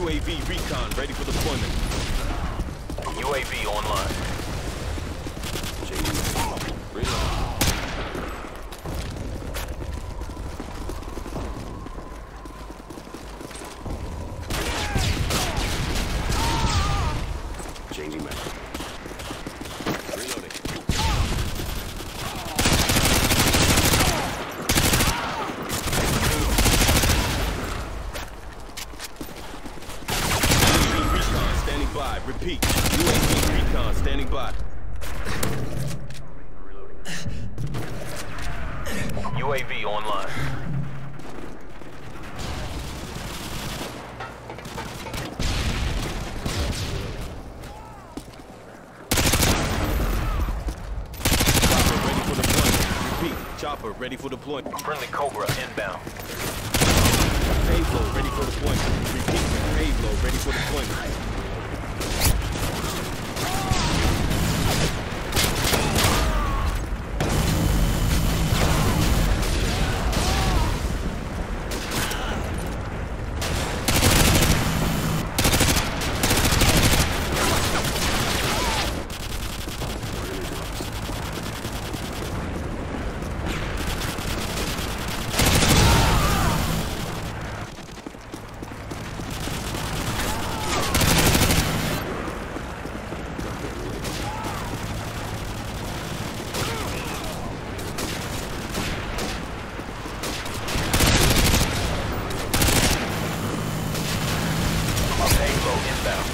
UAV recon ready for deployment. UAV online. Reload. Changing back. Reloading. UAV recon standing by. Repeat. UAV recon standing by. UAV online. Chopper ready for deployment. Repeat. Chopper ready for deployment. Friendly Cobra inbound. Payload ready for deployment. Repeat. Payload ready for deployment. Payload inbound.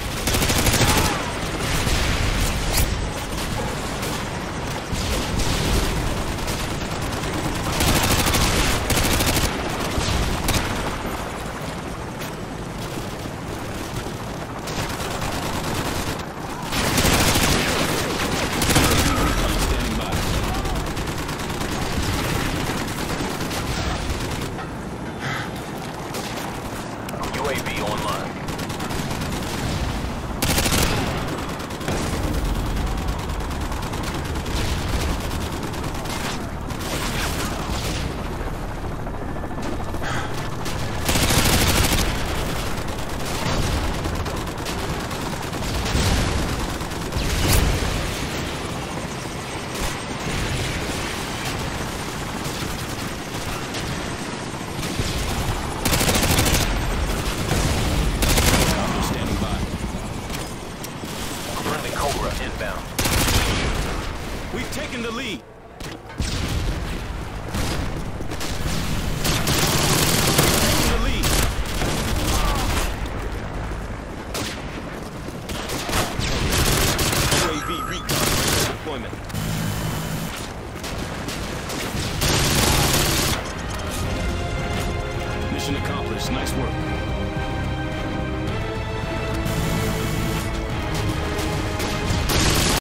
Standing by. UAV online. Chopper standing by. Friendly Cobra inbound. We've taken the lead. Taking the lead. UAV recon deployment. Mission accomplished. Nice work.